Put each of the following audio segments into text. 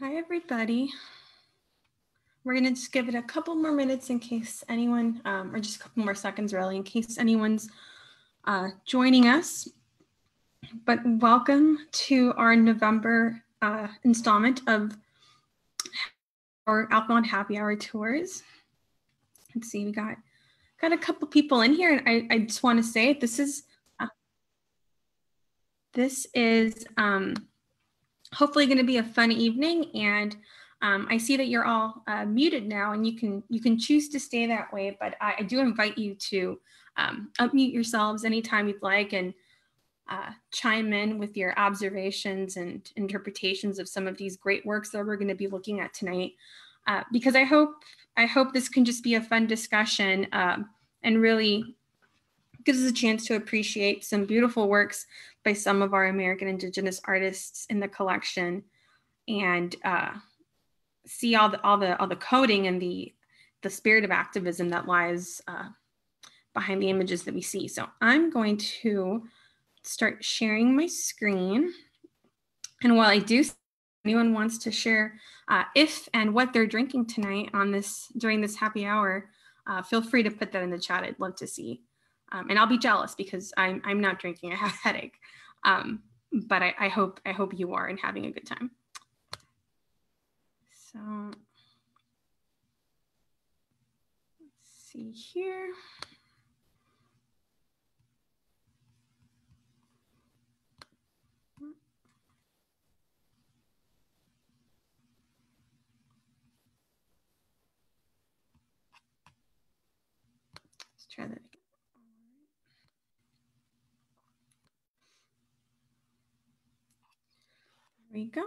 Hi, everybody. We're going to just give it a couple more minutes in case anyone, um, or just a couple more seconds really, in case anyone's uh, joining us. But welcome to our November uh, installment of our Alfond Happy Hour tours. Let's see, we got got a couple people in here, and I, I just want to say this is uh, this is um, hopefully going to be a fun evening and um, I see that you're all uh, muted now and you can you can choose to stay that way, but I, I do invite you to um, unmute yourselves anytime you'd like and uh, chime in with your observations and interpretations of some of these great works that we're going to be looking at tonight. Uh, because I hope I hope this can just be a fun discussion um, and really gives us a chance to appreciate some beautiful works by some of our American Indigenous artists in the collection, and uh, see all the all the all the coding and the the spirit of activism that lies uh, behind the images that we see. So I'm going to start sharing my screen, and while I do, anyone wants to share uh, if and what they're drinking tonight on this during this happy hour, uh, feel free to put that in the chat. I'd love to see. Um, and I'll be jealous because I'm, I'm not drinking. I have a headache. Um, but I, I hope I hope you are and having a good time. So let's see here. We go.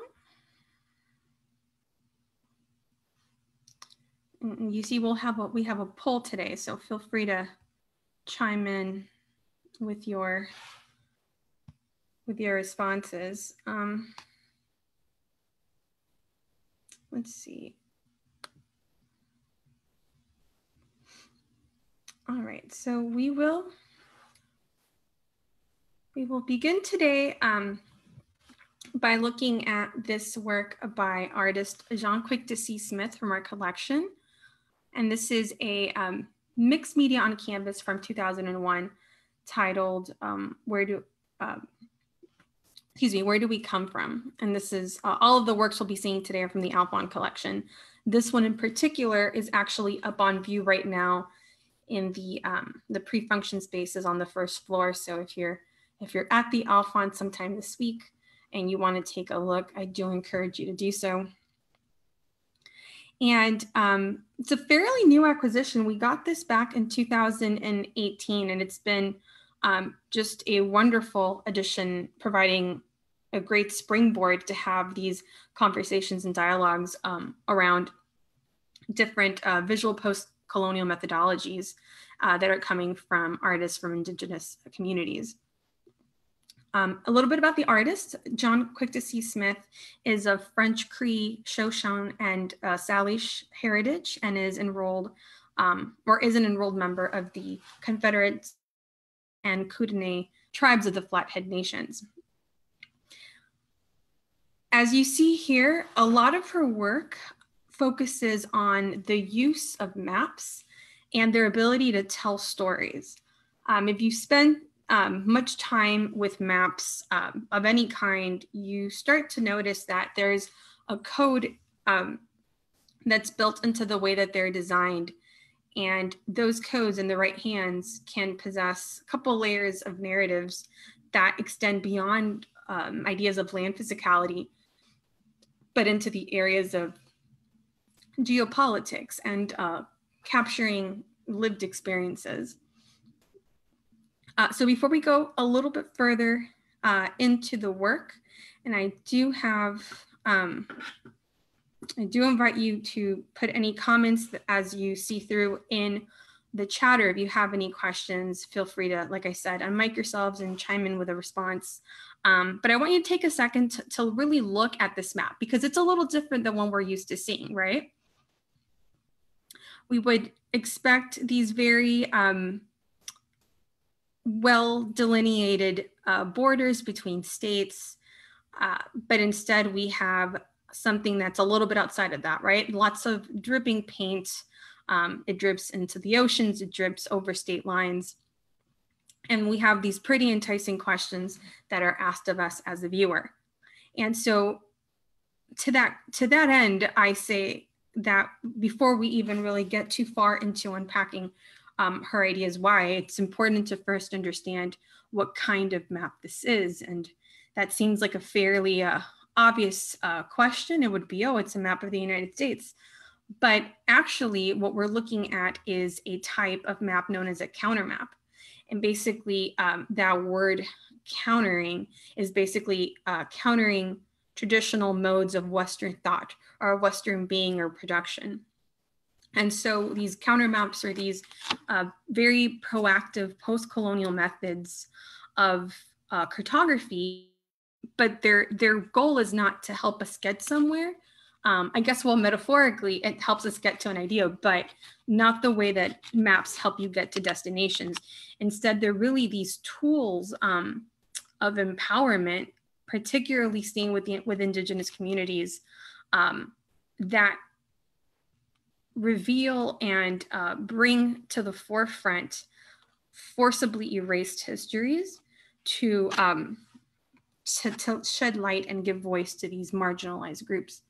And you see, we'll have a we have a poll today, so feel free to chime in with your with your responses. Um, let's see. All right, so we will we will begin today um, by looking at this work by artist Jaune Quick-to-See Smith from our collection. And this is a um, mixed media on canvas from 2001 titled um, Where Do, um, excuse me, Where Do We Come From? And this is, uh, all of the works we'll be seeing today are from the Alfond collection. This one in particular is actually up on view right now in the, um, the pre-function spaces on the first floor. So if you're, if you're at the Alfond sometime this week, and you want to take a look, I do encourage you to do so. And um, it's a fairly new acquisition. We got this back in 2018, and it's been um, just a wonderful addition, providing a great springboard to have these conversations and dialogues um, around different uh, visual post-colonial methodologies uh, that are coming from artists from indigenous communities. Um, a little bit about the artist. Jaune Quick-to-See Smith is of French Cree, Shoshone, and uh, Salish heritage and is enrolled um, or is an enrolled member of the Confederate and Kootenai tribes of the Flathead Nations. As you see here, a lot of her work focuses on the use of maps and their ability to tell stories. Um, if you spend um, much time with maps um, of any kind, you start to notice that there's a code um, that's built into the way that they're designed. And those codes in the right hands can possess a couple layers of narratives that extend beyond um, ideas of land physicality, but into the areas of geopolitics and uh, capturing lived experiences. Uh, so before we go a little bit further uh, into the work, and I do have, um, I do invite you to put any comments as you see through in the chatter. If you have any questions, feel free to, like I said, unmic yourselves and chime in with a response. Um, but I want you to take a second to, to really look at this map because it's a little different than one we're used to seeing, right? We would expect these very um, well delineated uh, borders between states, uh, but instead we have something that's a little bit outside of that, right? Lots of dripping paint. Um, it drips into the oceans, it drips over state lines. And we have these pretty enticing questions that are asked of us as a viewer. And so to that to that end, I say that before we even really get too far into unpacking um, her ideas why, it's important to first understand what kind of map this is. And that seems like a fairly uh, obvious uh, question. It would be, oh, it's a map of the United States. But actually, what we're looking at is a type of map known as a counter map. And basically, um, that word countering is basically uh, countering traditional modes of Western thought or Western being or production. And so these counter maps are these uh, very proactive post-colonial methods of uh, cartography, but their their goal is not to help us get somewhere. Um, I guess, well, metaphorically, it helps us get to an idea, but not the way that maps help you get to destinations. Instead, they're really these tools um, of empowerment, particularly seen with the, with Indigenous communities, um, that reveal and uh, bring to the forefront forcibly erased histories to, um, to, to shed light and give voice to these marginalized groups.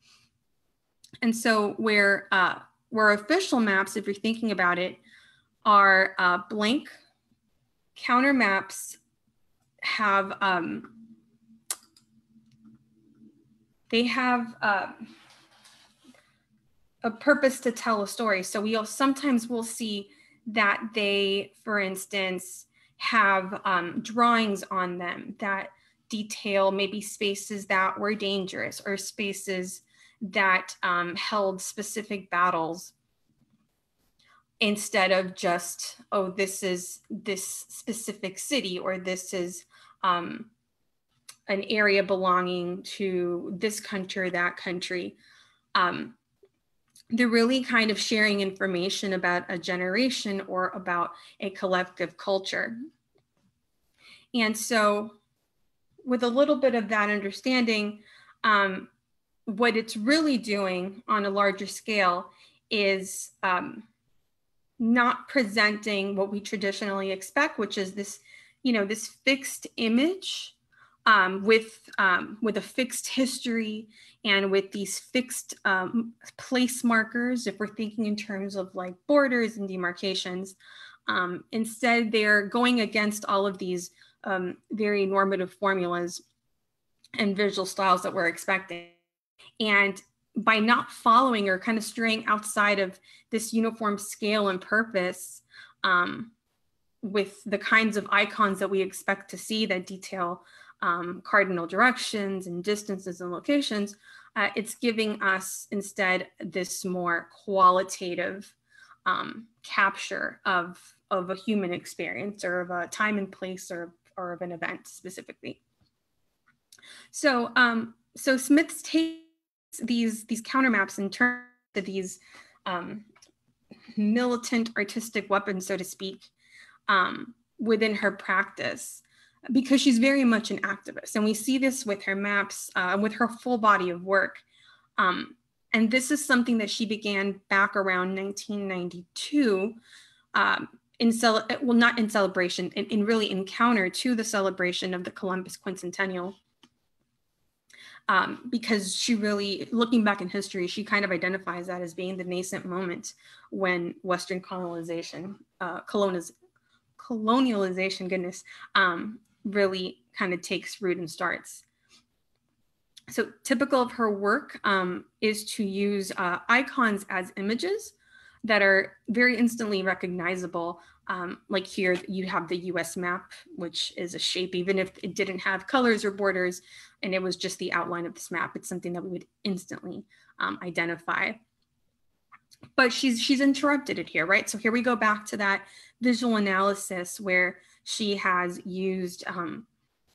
And so where, uh, where official maps, if you're thinking about it, are uh, blank counter maps have um, they have uh, a purpose to tell a story. So we'll sometimes we'll see that they, for instance, have um, drawings on them that detail maybe spaces that were dangerous or spaces that um, held specific battles instead of just oh this is this specific city or this is um, an area belonging to this country or that country um, they're really kind of sharing information about a generation or about a collective culture. And so, with a little bit of that understanding, um, what it's really doing on a larger scale is um, not presenting what we traditionally expect, which is this, you know, this fixed image um, with um, with a fixed history and with these fixed um, place markers, if we're thinking in terms of like borders and demarcations, um, instead they're going against all of these um, very normative formulas and visual styles that we're expecting. And by not following or kind of straying outside of this uniform scale and purpose um, with the kinds of icons that we expect to see that detail um, cardinal directions and distances and locations, uh, it's giving us instead this more qualitative um, capture of, of a human experience or of a time and place or, or of an event specifically. So, um, so Smith takes these, these counter maps and turns to these um, militant artistic weapons, so to speak, um, within her practice because she's very much an activist. And we see this with her maps, uh, with her full body of work. Um, and this is something that she began back around 1992 um, in cel- well, not in celebration, in, in really encounter to the celebration of the Columbus quincentennial. Um, because she really, looking back in history, she kind of identifies that as being the nascent moment when Western colonization, uh, coloniz- colonialization, goodness, um, really kind of takes root and starts. So typical of her work um, is to use uh, icons as images that are very instantly recognizable. Um, like here, you have the US map, which is a shape, even if it didn't have colors or borders, and it was just the outline of this map, it's something that we would instantly um, identify. But she's, she's interrupted it here, right? So here we go back to that visual analysis where she has used um,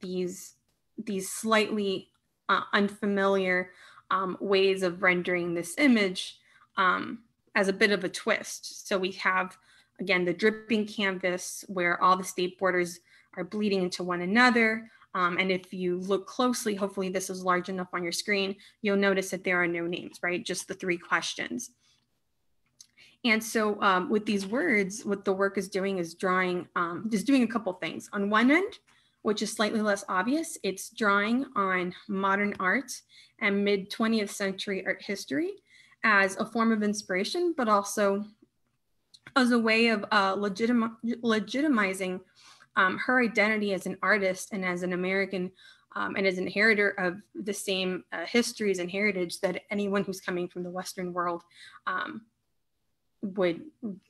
these these slightly uh, unfamiliar um, ways of rendering this image um, as a bit of a twist. So we have again the dripping canvas where all the state borders are bleeding into one another. Um, and if you look closely, hopefully this is large enough on your screen, you'll notice that there are no names, right? Just the three questions. And so um, with these words, what the work is doing is drawing, um, is doing a couple things. On one end, which is slightly less obvious, it's drawing on modern art and mid 20th century art history as a form of inspiration, but also as a way of uh, legitimizing um, her identity as an artist and as an American um, and as an inheritor of the same uh, histories and heritage that anyone who's coming from the Western world um, would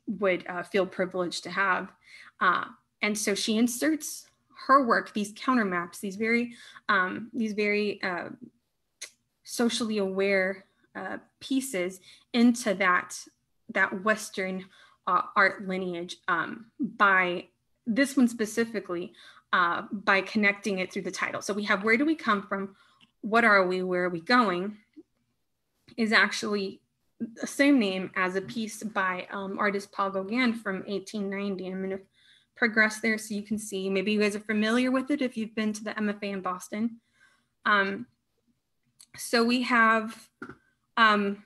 would uh, feel privileged to have. Uh, and so she inserts her work, these counter maps, these very um, these very uh, socially aware uh, pieces into that that Western uh, art lineage um, by this one specifically uh, by connecting it through the title. So we have where do we come from? What are we? Where are we going? Is actually same name as a piece by um, artist Paul Gauguin from 1890. I'm going to progress there so you can see. Maybe you guys are familiar with it if you've been to the MFA in Boston. Um, so we have um,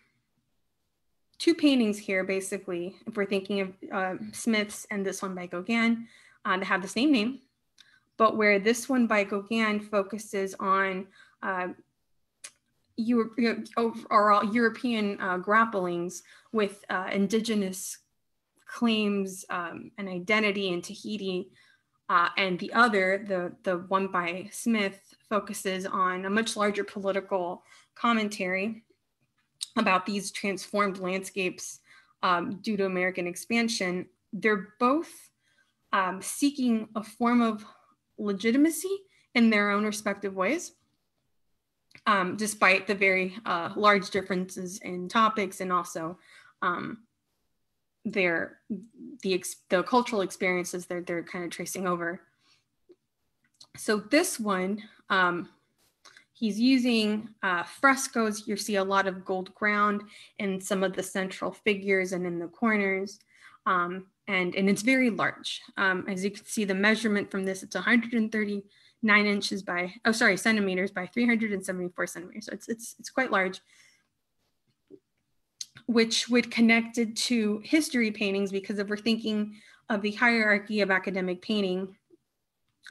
two paintings here, basically, if we're thinking of uh, Smith's and this one by Gauguin uh, that have the same name, but where this one by Gauguin focuses on uh, Euro overall European uh, grapplings with uh, indigenous claims um, and identity in Tahiti. Uh, and the other, the, the one by Smith, focuses on a much larger political commentary about these transformed landscapes um, due to American expansion. They're both um, seeking a form of legitimacy in their own respective ways, um, despite the very uh, large differences in topics and also um, their the the cultural experiences that they're kind of tracing over. So this one, um, he's using uh, frescoes. You see a lot of gold ground in some of the central figures and in the corners. Um, and, and it's very large. Um, as you can see, the measurement from this, it's 139 inches by, oh, sorry, centimeters by 374 centimeters. So it's, it's, it's quite large, which would connect it to history paintings because if we're thinking of the hierarchy of academic painting,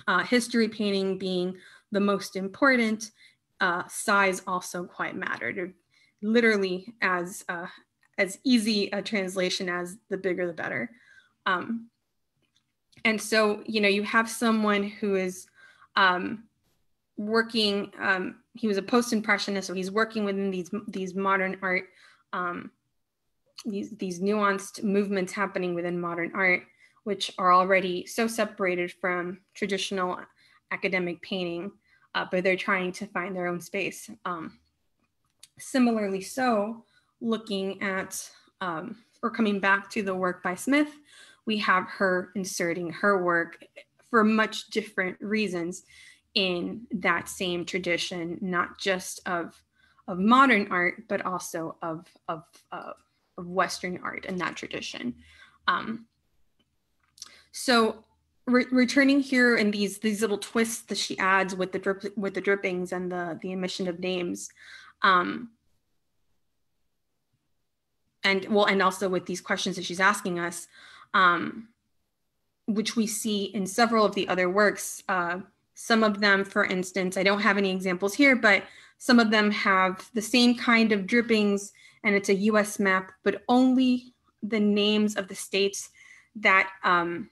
uh, history painting being the most important, uh, size also quite mattered. Literally as, uh, as easy a translation as the bigger the better. Um, and so, you know, you have someone who is um, working, um, he was a post-impressionist, so he's working within these, these modern art, um, these, these nuanced movements happening within modern art, which are already so separated from traditional academic painting, uh, but they're trying to find their own space. Um, similarly so, looking at, um, or coming back to the work by Smith, we have her inserting her work for much different reasons in that same tradition, not just of, of modern art, but also of, of, of Western art and that tradition. Um, so re returning here in these these little twists that she adds with the drip, with the drippings and the the omission of names, um, and well, and also with these questions that she's asking us, um, which we see in several of the other works. Uh, some of them, for instance, I don't have any examples here, but some of them have the same kind of drippings and it's a US map, but only the names of the states that um,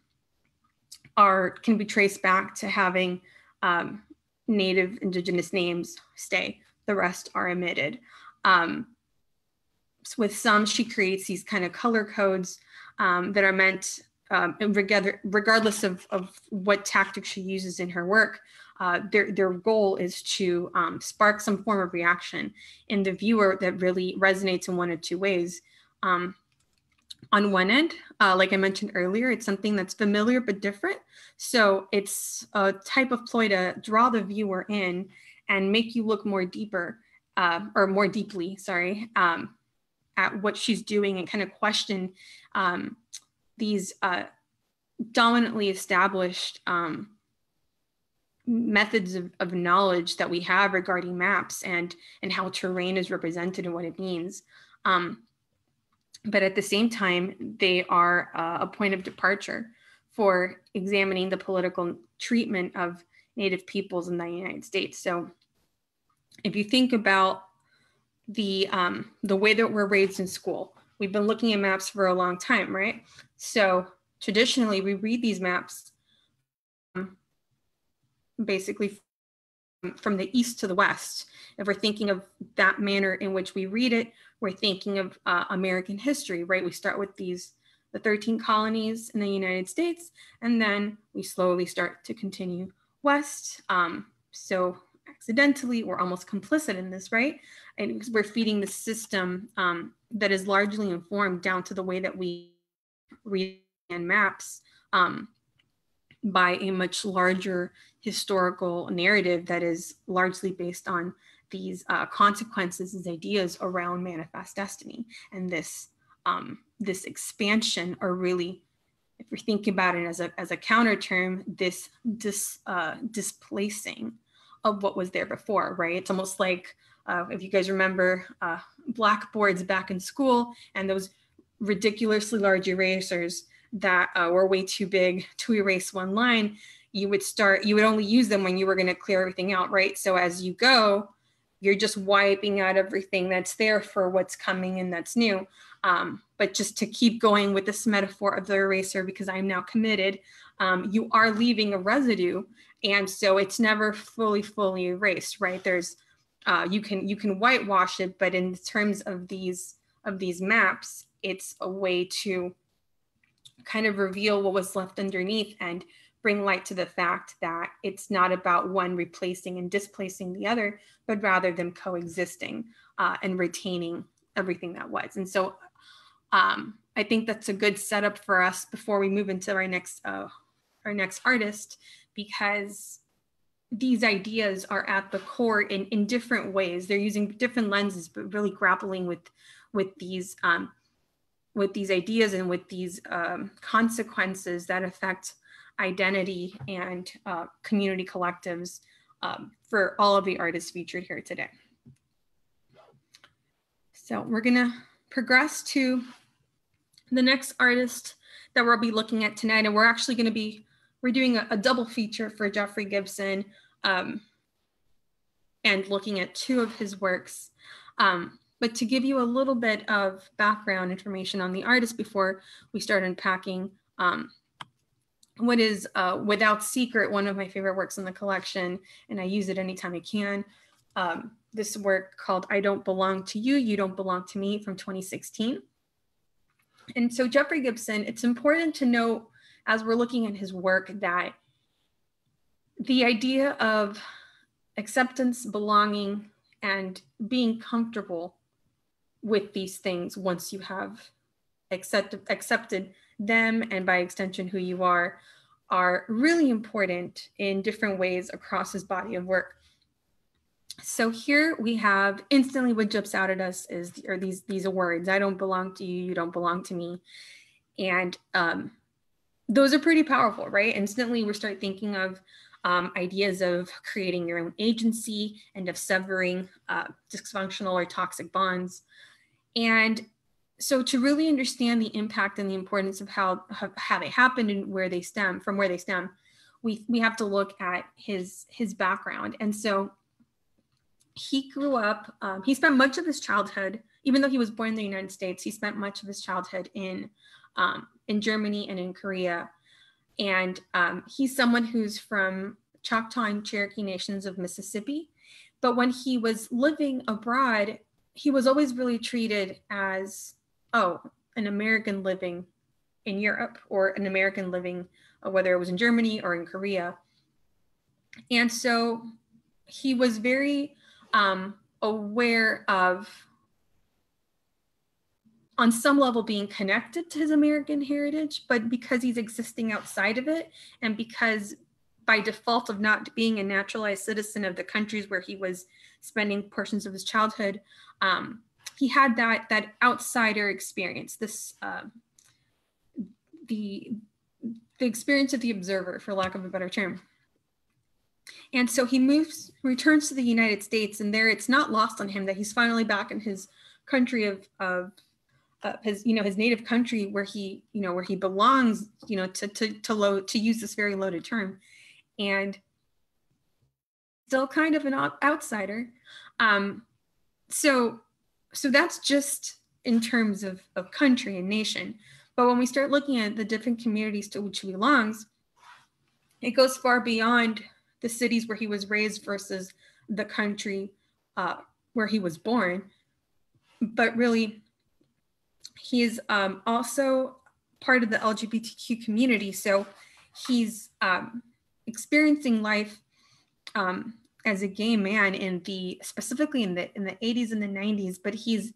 are can be traced back to having um, native indigenous names stay. The rest are omitted. Um, with some, she creates these kind of color codes um, that are meant, um, regardless of, of what tactic she uses in her work, uh, their, their goal is to um, spark some form of reaction in the viewer that really resonates in one of two ways. Um, on one end, uh, like I mentioned earlier, it's something that's familiar but different. So it's a type of ploy to draw the viewer in and make you look more deeper uh, or more deeply, sorry, um, at what she's doing and kind of question um, these uh, dominantly established um, methods of, of knowledge that we have regarding maps and and how terrain is represented and what it means. Um, but at the same time, they are uh, a point of departure for examining the political treatment of Native peoples in the United States. So if you think about the um, the way that we're raised in school, we've been looking at maps for a long time, right? So traditionally, we read these maps um, basically from the east to the west. If we're thinking of that manner in which we read it, we're thinking of uh, American history, right? We start with these the 13 colonies in the United States, and then we slowly start to continue west. Um, so accidentally, we're almost complicit in this, right? And we're feeding the system um, that is largely informed down to the way that we read and maps um, by a much larger historical narrative that is largely based on these uh, consequences, these ideas around manifest destiny, and this um, this expansion, or really, if we're thinking about it as a as a counter term, this dis, uh, displacing of what was there before, right? It's almost like uh, if you guys remember uh, blackboards back in school and those ridiculously large erasers that uh, were way too big to erase one line, you would start, you would only use them when you were going to clear everything out, right? So as you go, you're just wiping out everything that's there for what's coming and that's new. Um, but just to keep going with this metaphor of the eraser, because I'm now committed, um, you are leaving a residue. And so it's never fully, fully erased, right? There's, uh, you can, you can whitewash it, but in terms of these, of these maps, it's a way to kind of reveal what was left underneath and bring light to the fact that it's not about one replacing and displacing the other, but rather them coexisting uh, and retaining everything that was. And so um, I think that's a good setup for us before we move into our next uh, our next artist, because these ideas are at the core in, in different ways. They're using different lenses, but really grappling with with these um, with these ideas and with these um, consequences that affect identity and uh, community collectives um, for all of the artists featured here today. So we're gonna progress to the next artist that we'll be looking at tonight. And we're actually gonna be, we're doing a, a double feature for Jeffrey Gibson um, and looking at two of his works. Um, but to give you a little bit of background information on the artist before we start unpacking um, what is uh, Without Secret, one of my favorite works in the collection, and I use it anytime I can. Um, this work called I Don't Belong to You, You Don't Belong to Me from 2016. And so Jeffrey Gibson, it's important to note as we're looking at his work that the idea of acceptance, belonging, and being comfortable with these things once you have accepted accepted them and by extension who you are are really important in different ways across his body of work. So here we have instantly what jumps out at us is or these these words I don't belong to you you don't belong to me and um, those are pretty powerful right? Instantly we start thinking of um, ideas of creating your own agency and of severing uh, dysfunctional or toxic bonds. And so to really understand the impact and the importance of how, how they happened and where they stem from where they stem we we have to look at his his background. And so he grew up um, he spent much of his childhood even though he was born in the united states he spent much of his childhood in um, in germany and in korea and um, he's someone who's from choctaw and cherokee nations of mississippi but when he was living abroad he was always really treated as oh, an American living in Europe or an American living, uh, whether it was in Germany or in Korea. And so he was very um, aware of, on some level, being connected to his American heritage, but because he's existing outside of it, and because by default of not being a naturalized citizen of the countries where he was spending portions of his childhood, um, he had that that outsider experience, this uh, the the experience of the observer, for lack of a better term. and so he moves, returns to the United States, and there it's not lost on him that he's finally back in his country of, of uh, his, you know, his native country where he, you know, where he belongs, you know, to to to load to use this very loaded term, and still kind of an outsider. Um, so, so that's just in terms of of country and nation. But when we start looking at the different communities to which he belongs, it goes far beyond the cities where he was raised versus the country uh, where he was born. But really, he is um, also part of the LGBTQ community. So he's um, experiencing life um, as a gay man in the specifically in the in the 80s and the 90s. But he's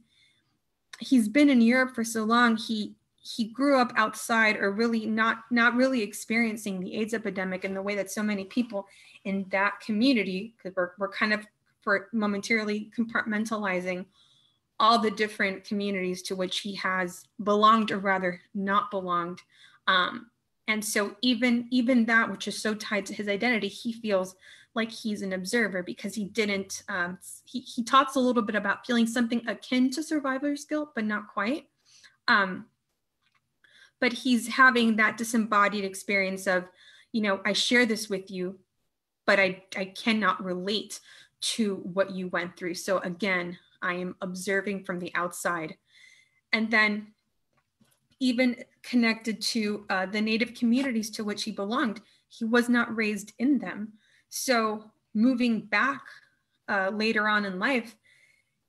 he's been in Europe for so long. He he grew up outside or really not not really experiencing the AIDS epidemic in the way that so many people in that community, because we're, we're kind of for momentarily compartmentalizing all the different communities to which he has belonged or rather not belonged. Um, and so even even that which is so tied to his identity, he feels like he's an observer because he didn't um, he, he talks a little bit about feeling something akin to survivor's guilt, but not quite. Um, but he's having that disembodied experience of, you know, I share this with you, but I, I cannot relate to what you went through. So again, I am observing from the outside. And then even connected to uh, the native communities to which he belonged, he was not raised in them. So moving back uh, later on in life,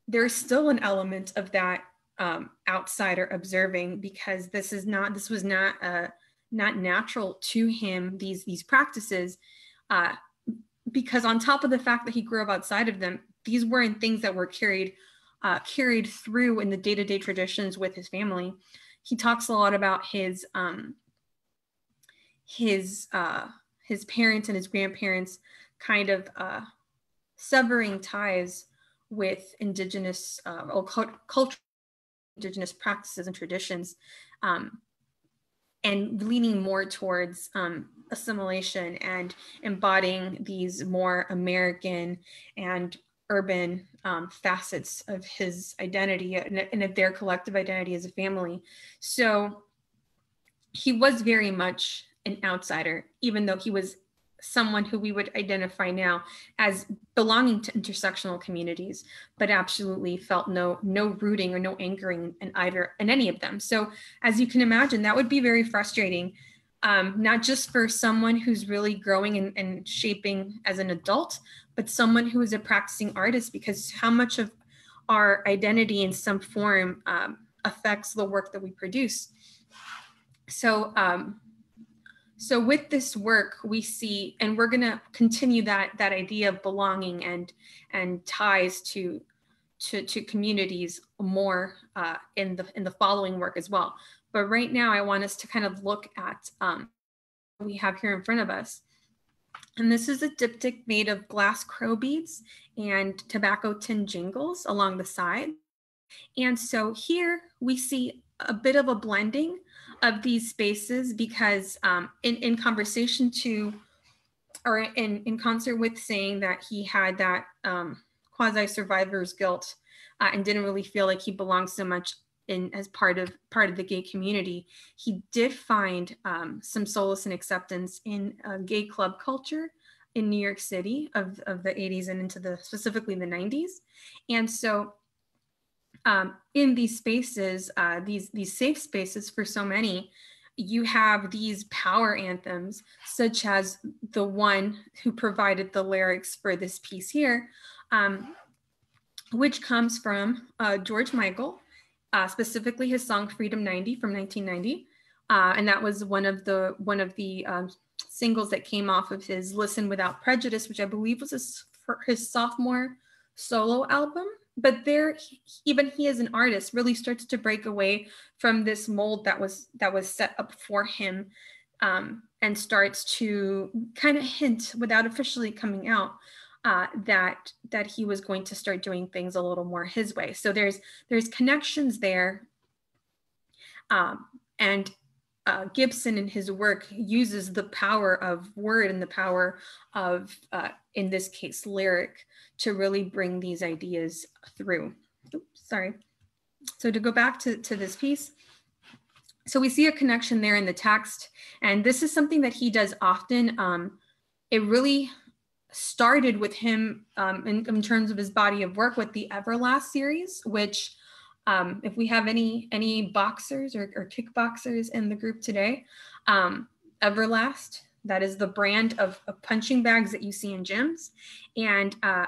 there's still an element of that um, outsider observing because this is not this was not uh, not natural to him these these practices uh, because on top of the fact that he grew up outside of them, these weren't things that were carried uh, carried through in the day to day traditions with his family. He talks a lot about his um, his uh, his parents and his grandparents kind of uh, severing ties with indigenous uh, or cultural indigenous practices and traditions um, and leaning more towards um, assimilation and embodying these more American and urban um, facets of his identity and, and of their collective identity as a family. So he was very much an outsider, even though he was someone who we would identify now as belonging to intersectional communities, but absolutely felt no no rooting or no anchoring in either in any of them. So as you can imagine, that would be very frustrating, um, not just for someone who's really growing and, and shaping as an adult, but someone who is a practicing artist, because how much of our identity in some form um, affects the work that we produce. So um, so with this work we see and we're going to continue that that idea of belonging and and ties to to, to communities more uh, in the in the following work as well but right now i want us to kind of look at um, we have here in front of us and this is a diptych made of glass crow beads and tobacco tin jingles along the side and so here we see a bit of a blending of these spaces because um, in, in conversation to or in, in concert with saying that he had that um, quasi survivor's guilt uh, and didn't really feel like he belonged so much in as part of part of the gay community he did find um, some solace and acceptance in gay club culture in new york city of, of the 80s and into the specifically the 90s and so um, in these spaces, uh, these these safe spaces for so many, you have these power anthems, such as the one who provided the lyrics for this piece here, um, which comes from uh, George Michael, uh, specifically his song "Freedom 90" from 1990, uh, and that was one of the one of the um, singles that came off of his "Listen Without Prejudice," which I believe was his, his sophomore solo album. But there even he as an artist really starts to break away from this mold that was that was set up for him um, and starts to kind of hint without officially coming out uh, that that he was going to start doing things a little more his way so there's there's connections there um, and uh, Gibson in his work uses the power of word and the power of, uh, in this case, lyric to really bring these ideas through. Oops, sorry. So to go back to, to this piece, so we see a connection there in the text, and this is something that he does often. Um, it really started with him um, in, in, terms of his body of work with the Everlast series, which um, if we have any any boxers or, or kickboxers in the group today, um, Everlast, that is the brand of, of, punching bags that you see in gyms, and uh,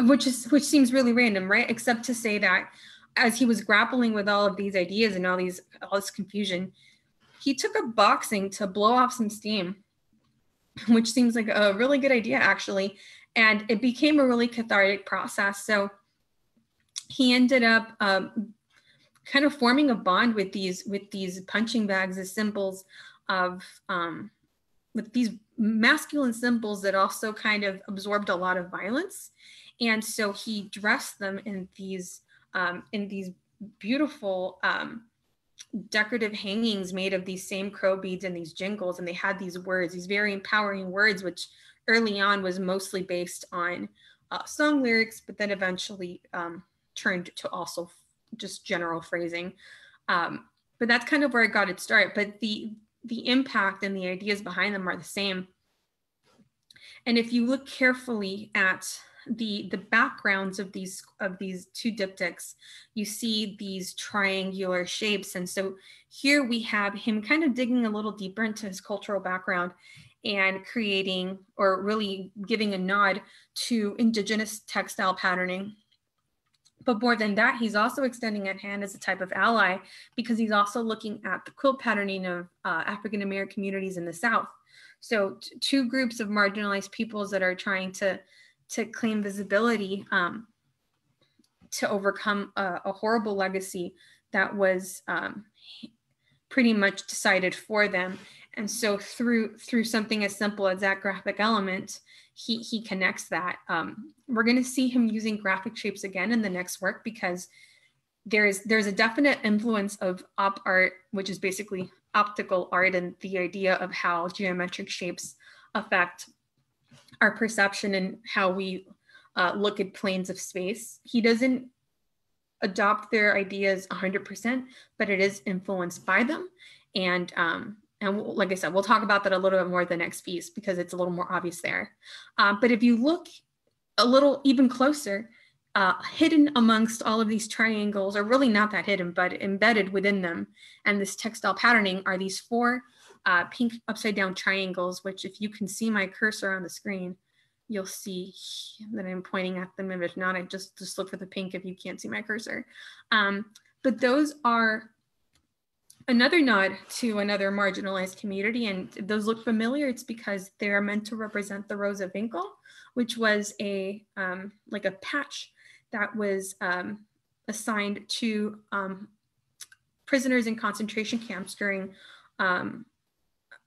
which is which seems really random, right? Except to say that as he was grappling with all of these ideas and all these all this confusion, he took up boxing to blow off some steam which seems like a really good idea actually. And it became a really cathartic process. So he ended up um, kind of forming a bond with these with these punching bags as symbols of um, with these masculine symbols that also kind of absorbed a lot of violence. And so he dressed them in these um, in these beautiful um, decorative hangings made of these same crow beads and these jingles and they had these words these very empowering words which early on was mostly based on uh, song lyrics but then eventually um, turned to also just general phrasing. Um, but that's kind of where it got its start but the the impact and the ideas behind them are the same. And if you look carefully at the the backgrounds of these of these two diptychs, you see these triangular shapes. And so here we have him kind of digging a little deeper into his cultural background and creating or really giving a nod to indigenous textile patterning. But more than that, he's also extending a hand as a type of ally because he's also looking at the quilt patterning of uh, African American communities in the South. So, two groups of marginalized peoples that are trying to to claim visibility um, to overcome a, a, horrible legacy that was um, pretty much decided for them. And so through through something as simple as that graphic element, he he connects that. Um, we're going to see him using graphic shapes again in the next work because there's there's a definite influence of op art, which is basically optical art, and the idea of how geometric shapes affect our perception and how we uh, look at planes of space. He doesn't adopt their ideas 100%, but it is influenced by them. And um, and like I said, we'll talk about that a little bit more the next piece because it's a little more obvious there. Uh, but if you look a little even closer, uh, hidden amongst all of these triangles, or really not that hidden, but embedded within them, and this textile patterning are these four uh, pink upside down triangles, which if you can see my cursor on the screen, you'll see that I'm pointing at them. If not, I just, just look for the pink if you can't see my cursor. Um, but those are another nod to another marginalized community. And those look familiar. It's because they are meant to represent the Rosa Winkel, which was a um, like a patch that was um, assigned to um, prisoners in concentration camps during um,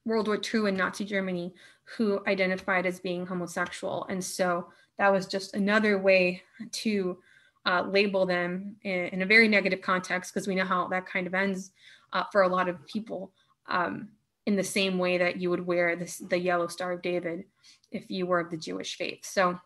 World War II in Nazi Germany who identified as being homosexual. And so that was just another way to uh, label them in, in, a very negative context because we know how that kind of ends uh, for a lot of people um, in the same way that you would wear this, the yellow star of David if you were of the Jewish faith. So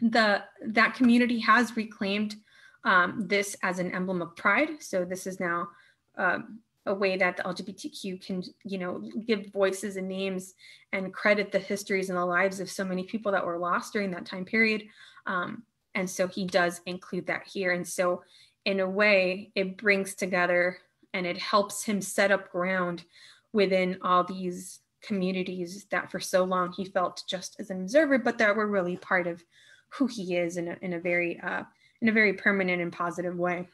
the that community has reclaimed um, this as an emblem of pride. So this is now um, a way that the LGBTQ can, you know, give voices and names and credit the histories and the lives of so many people that were lost during that time period. Um, and so he does include that here. And so, in a way, it brings together and it helps him set up ground within all these communities that for so long he felt just as an observer, but that were really part of who he is in a, in a very uh, in a very permanent and positive way.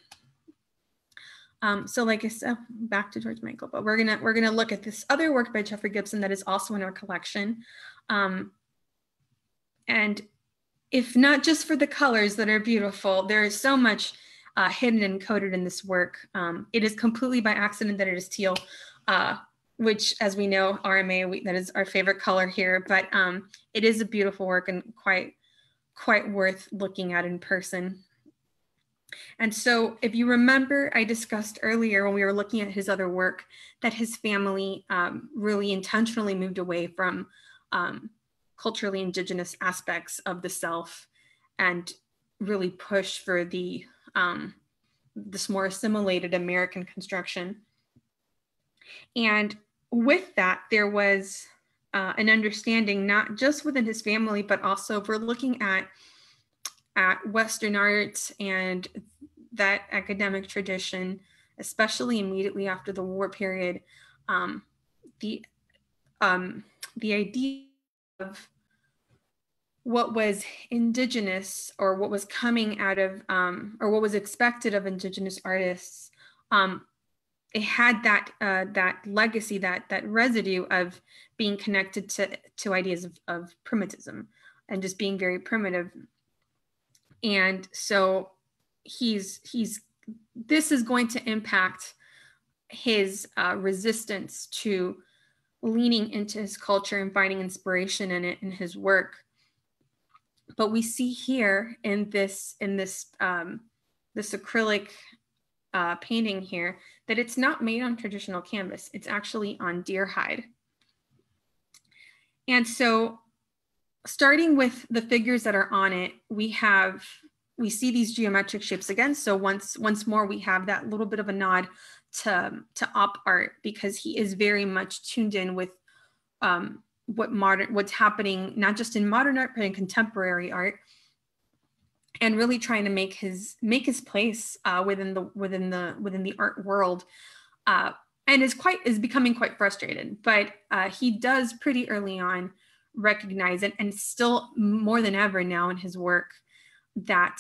Um, so like I said, back to George Michael, but we're gonna we're gonna look at this other work by Jeffrey Gibson that is also in our collection. Um, and if not just for the colors that are beautiful, there is so much uh, hidden and coded in this work. Um, it is completely by accident that it is teal, uh, which as we know, RMA, we, that is our favorite color here, but um, it is a beautiful work and quite, quite worth looking at in person. And so, if you remember, I discussed earlier when we were looking at his other work that his family um, really intentionally moved away from um, culturally indigenous aspects of the self and really pushed for the um, this more assimilated American construction. And with that, there was uh, an understanding not just within his family, but also if we're looking at at Western arts and that academic tradition, especially immediately after the war period, um, the um, the idea of what was indigenous or what was coming out of um, or what was expected of indigenous artists um, it had that uh, that legacy that that residue of being connected to to ideas of, of primitivism and just being very primitive and so he's he's this is going to impact his uh, resistance to leaning into his culture and finding inspiration in it in his work but we see here in this in this um, this acrylic uh, painting here that it's not made on traditional canvas. It's actually on deer hide. And so starting with the figures that are on it, we have, we see these geometric shapes again. So once, once more, we have that little bit of a nod to, to op art because he is very much tuned in with um, what modern, what's happening, not just in modern art, but in contemporary art and really trying to make his make his place uh, within the within the within the art world uh, and is quite is becoming quite frustrated but uh, he does pretty early on recognize it and still more than ever now in his work that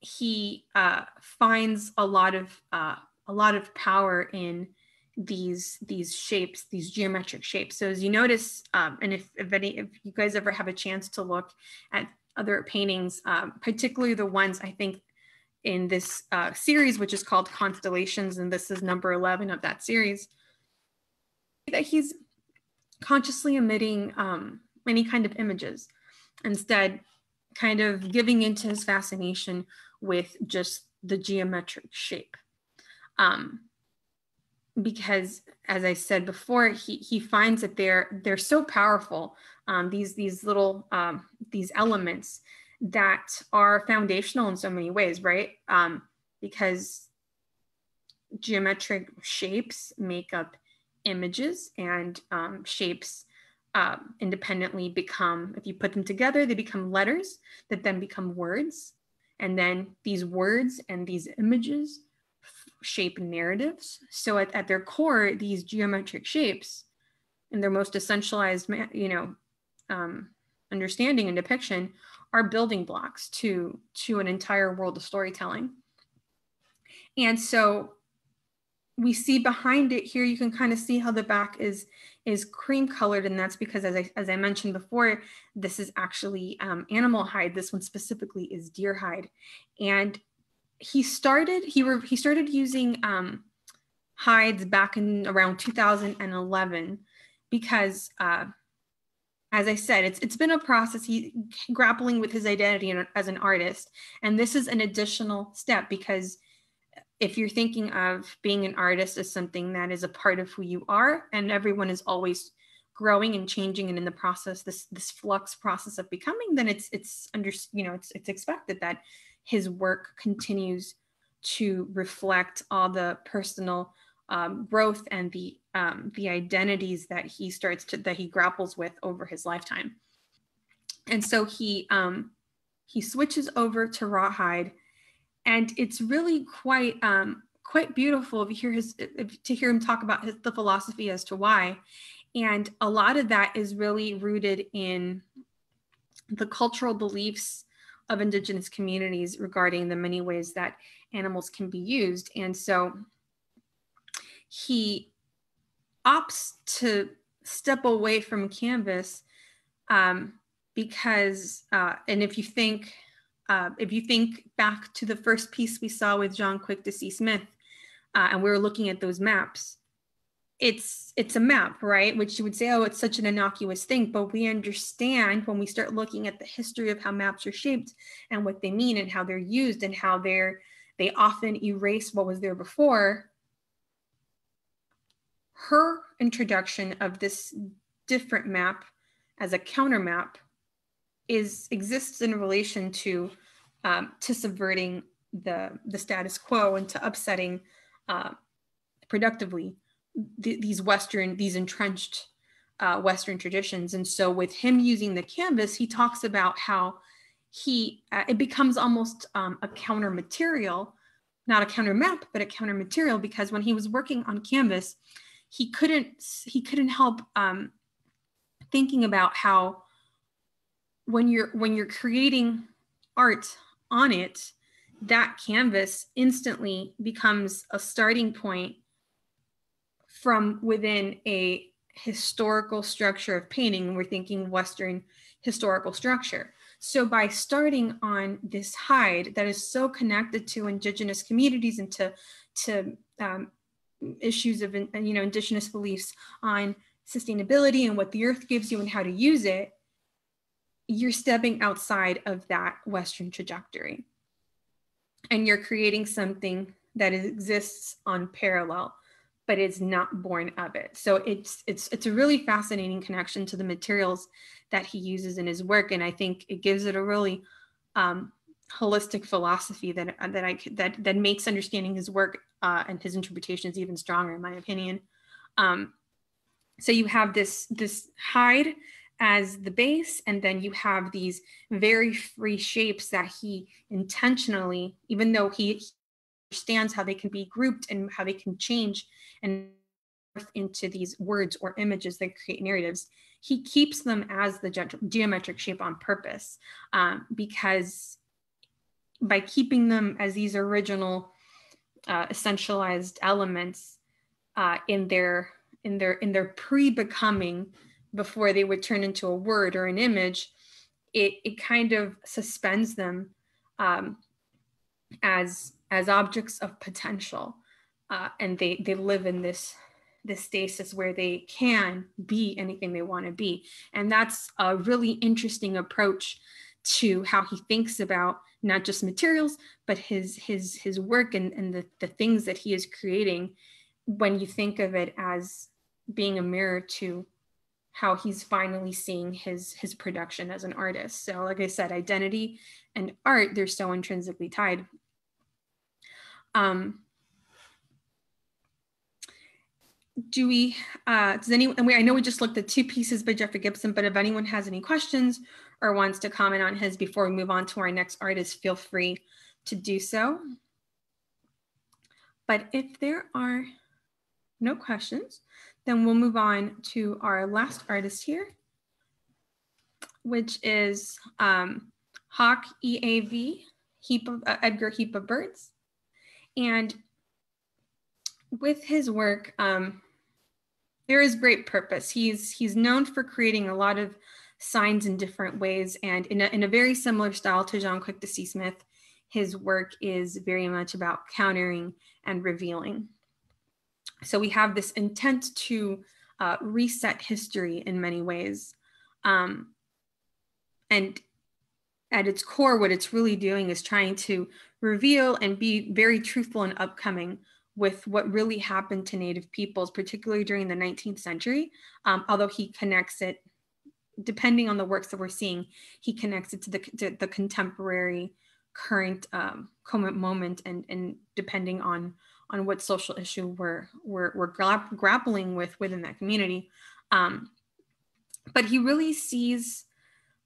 he uh, finds a lot of uh, a lot of power in these these shapes these geometric shapes. So as you notice um, and if if any if you guys ever have a chance to look at other paintings, um, particularly the ones I think in this uh, series, which is called Constellations, and this is number 11 of that series, that he's consciously omitting um, any kind of images, instead kind of giving into his fascination with just the geometric shape. Um, because as I said before, he, he finds that they're, they're so powerful um, these these little um, these elements that are foundational in so many ways, right? Um, because geometric shapes make up images and um, shapes uh, independently become, if you put them together, they become letters that then become words. And then these words and these images shape narratives. So at, at their core, these geometric shapes in their most essentialized, you know, um, understanding and depiction are building blocks to to an entire world of storytelling and so we see behind it here you can kind of see how the back is is cream colored and that's because as i as i mentioned before this is actually um, animal hide. This one specifically is deer hide. And he started he were he started using um, hides back in around 2011 because uh, as I said, it's it's been a process. He grappling with his identity as an artist, and this is an additional step because if you're thinking of being an artist as something that is a part of who you are, and everyone is always growing and changing, and in the process, this this flux process of becoming, then it's it's under you know it's it's expected that his work continues to reflect all the personal um, growth and the um, the identities that he starts to that he grapples with over his lifetime. And so he um, he switches over to rawhide, and it's really quite um, quite beautiful to hear his to hear him talk about his, the philosophy as to why. And a lot of that is really rooted in the cultural beliefs of indigenous communities regarding the many ways that animals can be used. And so he opts to step away from canvas um, because, uh, and if you think, uh, if you think back to the first piece we saw with Jaune Quick-to-See Smith, uh, and we were looking at those maps, it's it's a map right? Which you would say oh it's such an innocuous thing. But we understand when we start looking at the history of how maps are shaped and what they mean and how they're used and how they're they often erase what was there before. Her introduction of this different map as a counter map is exists in relation to um, to subverting the the status quo and to upsetting uh, productively th- these Western, these entrenched uh, Western traditions. And so with him using the canvas, he talks about how he, uh, it becomes almost um, a counter material, not a counter map, but a counter material, because when he was working on canvas, he couldn't, he couldn't help um, thinking about how when you're, when you're creating art on it, that canvas instantly becomes a starting point from within a historical structure of painting. We're thinking Western historical structure. So by starting on this hide that is so connected to indigenous communities and to, to um, issues of you know indigenous beliefs on sustainability and what the earth gives you and how to use it, you're stepping outside of that Western trajectory. And you're creating something that exists on parallel but is not born of it. So it's it's it's a really fascinating connection to the materials that he uses in his work, and I think it gives it a really um, holistic philosophy that that I that that makes understanding his work uh, and his interpretations even stronger, in my opinion. Um, so you have this this hide as the base, and then you have these very free shapes that he intentionally, even though he understands how they can be grouped and how they can change and into these words or images that create narratives, he keeps them as the ge- geometric shape on purpose um, because by keeping them as these original uh, essentialized elements uh, in their in their in their pre-becoming before they would turn into a word or an image, it it kind of suspends them um, as as objects of potential uh, and they they live in this this stasis where they can be anything they want to be. And that's a really interesting approach to how he thinks about not just materials but his his his work and, and the, the things that he is creating when you think of it as being a mirror to how he's finally seeing his his production as an artist so like i said identity and art they're so intrinsically tied um do we, uh, does anyone, and we, I know we just looked at two pieces by Jeffrey Gibson, but if anyone has any questions or wants to comment on his before we move on to our next artist, feel free to do so. But if there are no questions, then we'll move on to our last artist here, which is um, Hawk EAV, heap of, uh, Edgar Heap of Birds. And with his work, um, there is great purpose. He's he's known for creating a lot of signs in different ways, and in a, in a very similar style to Jaune Quick-to-See Smith, his work is very much about countering and revealing. So we have this intent to uh, reset history in many ways, um, and at its core, what it's really doing is trying to reveal and be very truthful and upcoming with what really happened to Native peoples, particularly during the 19th century, um, although he connects it, depending on the works that we're seeing, he connects it to the, to the contemporary current um, moment and, and depending on, on what social issue we're, we're, we're gra grappling with within that community. Um, but he really sees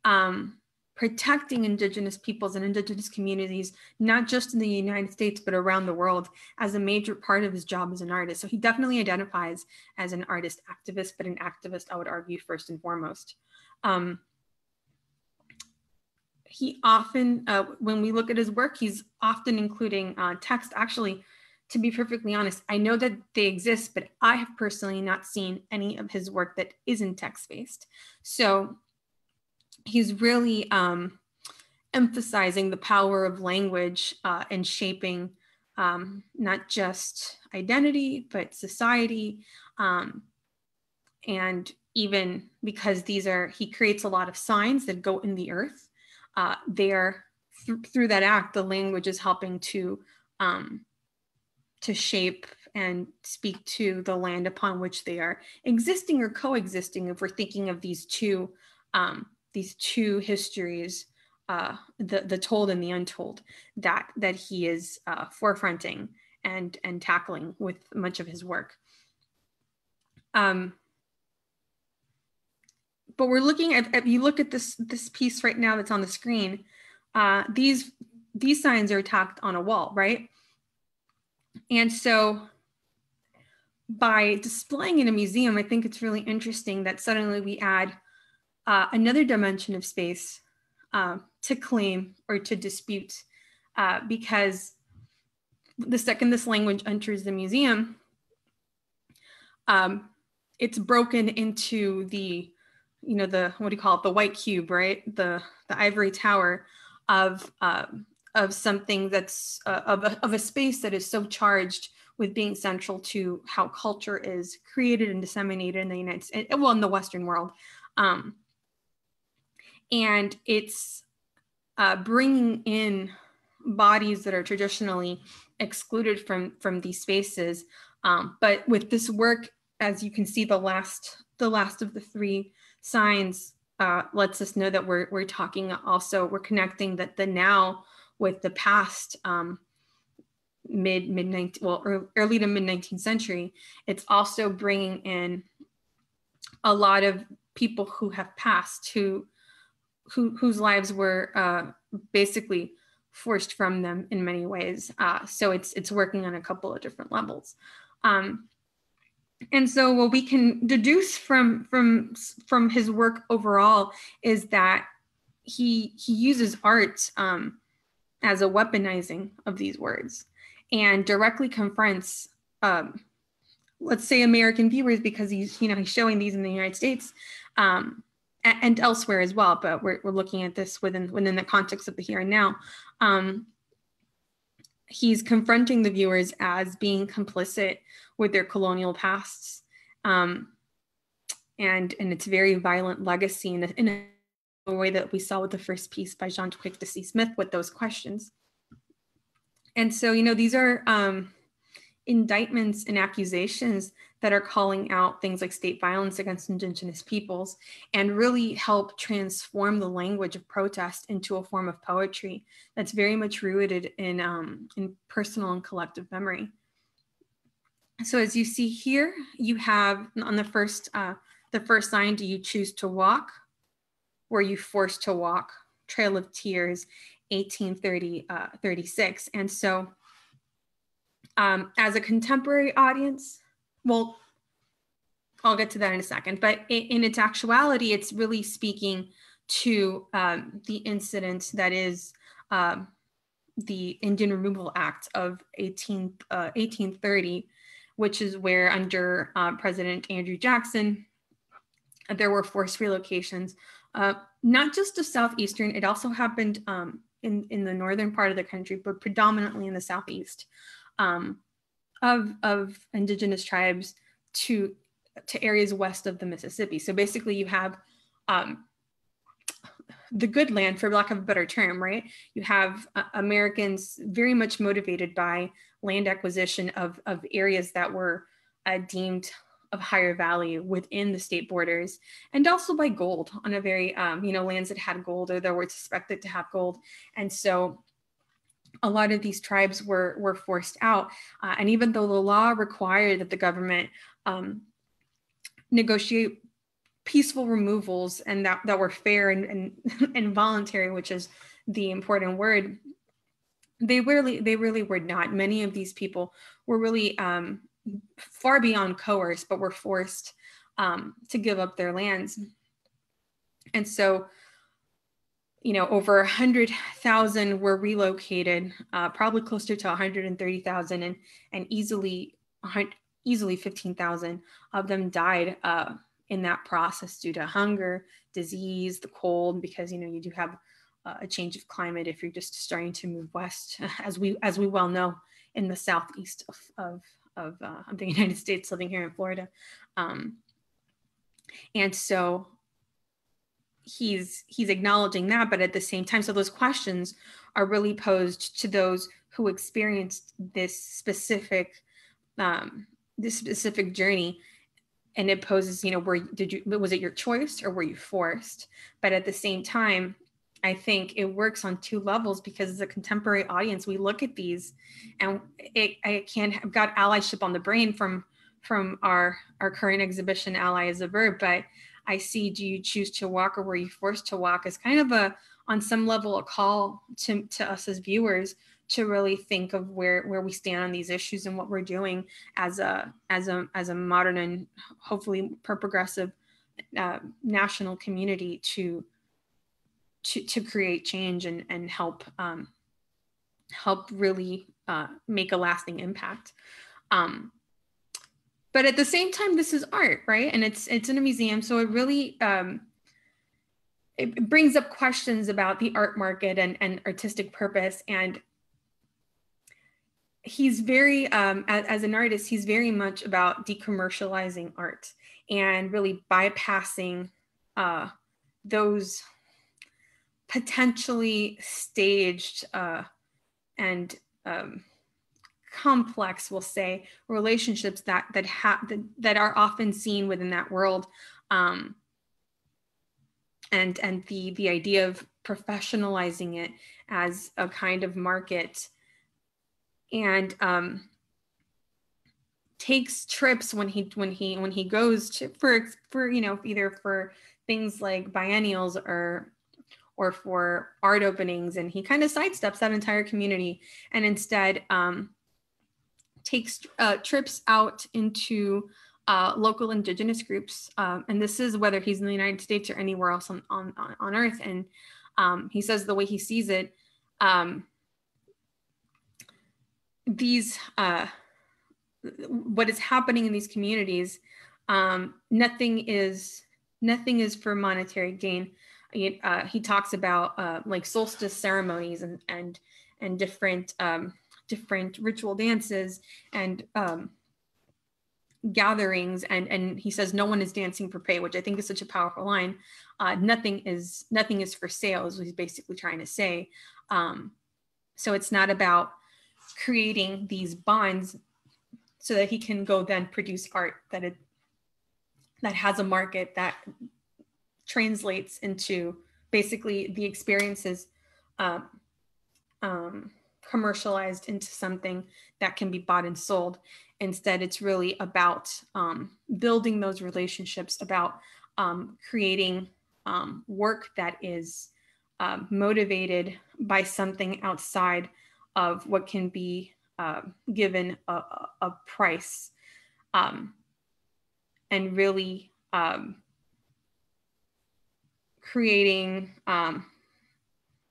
um, protecting indigenous peoples and indigenous communities not just in the united states but around the world as a major part of his job as an artist. So he definitely identifies as an artist activist but an activist i would argue first and foremost. Um, he often uh, when we look at his work he's often including uh, text. Actually to be perfectly honest i know that they exist but i have personally not seen any of his work that isn't text based so he's really um, emphasizing the power of language uh, and shaping um, not just identity, but society. Um, and even because these are, he creates a lot of signs that go in the earth. Uh, there, th- through that act, the language is helping to um, to shape and speak to the land upon which they are existing or coexisting. If we're thinking of these two um, these two histories uh, the the told and the untold that that he is uh, forefronting and and tackling with much of his work. Um, but we're looking at if you look at this this piece right now that's on the screen, uh, these these signs are tacked on a wall, right? And so by displaying in a museum, I think it's really interesting that suddenly we add uh, another dimension of space uh, to claim or to dispute uh, because the second this language enters the museum, um, it's broken into the, you know, the, what do you call it? The white cube, right? The, the ivory tower of, uh, of something that's uh, of, a, of a space that is so charged with being central to how culture is created and disseminated in the United States, well, in the Western world. Um, and it's uh, bringing in bodies that are traditionally excluded from from these spaces. Um, but with this work, as you can see, the last the last of the three signs uh, lets us know that we're we're talking also we're connecting that the now with the past. Um, mid mid 19 well early to mid 19th century it's also bringing in a lot of people who have passed who who, whose lives were uh, basically forced from them in many ways. Uh, so it's it's working on a couple of different levels. Um, and so what we can deduce from from from his work overall is that he he uses art um, as a weaponizing of these words and directly confronts um, let's say American viewers because he's you know he's showing these in the United States um, and elsewhere as well, but we're, we're looking at this within within the context of the here and now. Um, he's confronting the viewers as being complicit with their colonial pasts, um, and and its very violent legacy in a, in way that we saw with the first piece by Jaune Quick-to-See Smith with those questions. And so, you know, these are um, indictments and accusations that are calling out things like state violence against Indigenous peoples and really help transform the language of protest into a form of poetry that's very much rooted in, um, in personal and collective memory. So as you see here, you have on the first, uh, the first line, do you choose to walk? Were you forced to walk? Trail of Tears, 1830, uh, 36. And so um, as a contemporary audience, well, I'll get to that in a second, but in, in its actuality, it's really speaking to um, the incident that is um, the Indian Removal Act of 18, uh, 1830, which is where under uh, President Andrew Jackson, there were forced relocations, uh, not just to Southeastern, it also happened um, in, in the northern part of the country, but predominantly in the Southeast um, of, of indigenous tribes to, to areas west of the Mississippi. So basically you have um, the good land, for lack of a better term, right? You have uh, Americans very much motivated by land acquisition of, of areas that were uh, deemed of higher value within the state borders and also by gold on a very um, you know lands that had gold or that were suspected to have gold and so a lot of these tribes were were forced out. Uh, and even though the law required that the government um, negotiate peaceful removals and that, that were fair and, and, and voluntary, which is the important word, they really they really were not. Many of these people were really um, far beyond coerced, but were forced um, to give up their lands. And so you know, over 100,000 were relocated, uh, probably closer to 130,000 and, and easily, easily 15,000 of them died uh, in that process due to hunger, disease, the cold, because, you know, you do have uh, a change of climate if you're just starting to move west, as we, as we well know in the southeast of, of, of, uh, of the United States, living here in Florida. Um, and so he's he's acknowledging that, but at the same time, so those questions are really posed to those who experienced this specific um, this specific journey and it poses you know were did you was it your choice or were you forced but at the same time i think it works on two levels because as a contemporary audience we look at these and it i can't have got allyship on the brain from from our our current exhibition ally is a verb. But i see do you choose to walk or were you forced to walk? As kind of a on some level a call to, to us as viewers to really think of where where we stand on these issues and what we're doing as a as a as a modern and hopefully progressive uh, national community to to to create change and and help um, help really uh, make a lasting impact. Um, but at the same time, this is art, right? And it's it's in a museum, so it really um, it brings up questions about the art market and, and artistic purpose and he's very um, as, as, an artist he's very much about decommercializing art and really bypassing uh, those potentially staged uh, and um, complex we'll say relationships that that have that, that are often seen within that world. Um, and and the the idea of professionalizing it as a kind of market and um, takes trips when he when he when he goes to for for you know either for things like biennials or or for art openings and he kind of sidesteps that entire community and instead um, takes uh, trips out into uh, local indigenous groups um, and this is whether he's in the united states or anywhere else on on, on earth. And um, he says the way he sees it um, these uh, what is happening in these communities um, nothing is nothing is for monetary gain uh, he talks about uh, like solstice ceremonies and and and different um, different ritual dances and um, gatherings. And and he says no one is dancing for pay which i think is such a powerful line. Uh, nothing is nothing is for sale is what he's basically trying to say. Um, so it's not about creating these bonds so that he can go then produce art that it that has a market that translates into basically the experiences um, um, commercialized into something that can be bought and sold. Instead, it's really about um, building those relationships, about um, creating um, work that is uh, motivated by something outside of what can be uh, given a, a price and really um, creating um,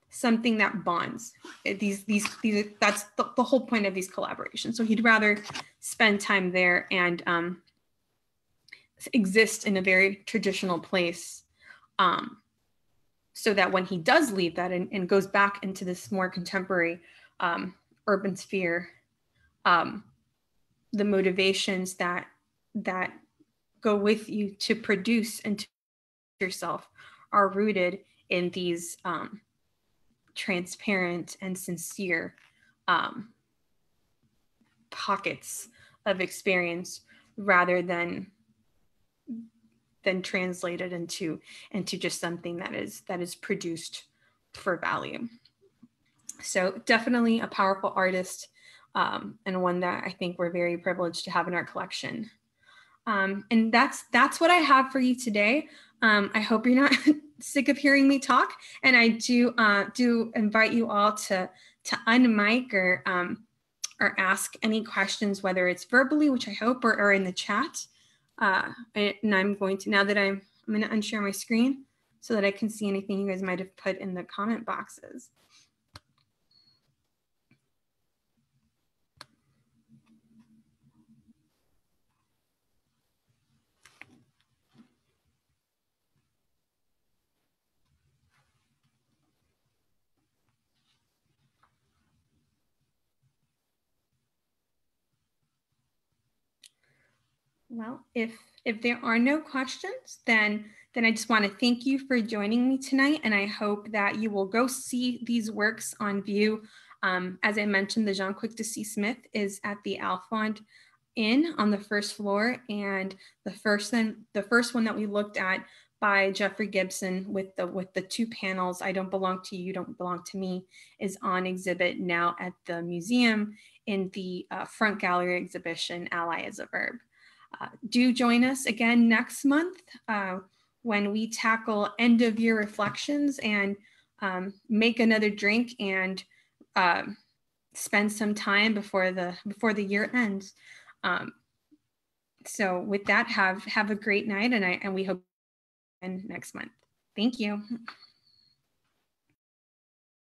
something that bonds. These these these that's the, the, whole point of these collaborations. So he'd rather spend time there and um, exist in a very traditional place um, so that when he does leave that and, and goes back into this more contemporary um, urban sphere, um, the motivations that that go with you to produce and to yourself are rooted in these um, transparent and sincere um, pockets of experience rather than than translated into into just something that is that is produced for value so definitely a powerful artist um, and one that I think we're very privileged to have in our collection. Um, and that's that's what I have for you today. Um, I hope you're not sick of hearing me talk, and I do uh, do invite you all to to unmic or um, or ask any questions, whether it's verbally, which I hope, or, or in the chat. Uh, and I'm going to now that I'm I'm going to unshare my screen so that I can see anything you guys might have put in the comment boxes. Well, if if there are no questions, then then I just want to thank you for joining me tonight, and I hope that you will go see these works on view. Um, as I mentioned, the Jaune Quick-to-See Smith is at the Alfond Inn on the first floor, and the first then the first one that we looked at by Jeffrey Gibson with the with the two panels I don't belong to you, don't belong to me is on exhibit now at the museum in the uh, front gallery exhibition Ally as a Verb. Uh, do join us again next month uh, when we tackle end of year reflections and um, make another drink and uh, spend some time before the before the year ends. Um, so with that, have have a great night, and I and we hope next month. Thank you.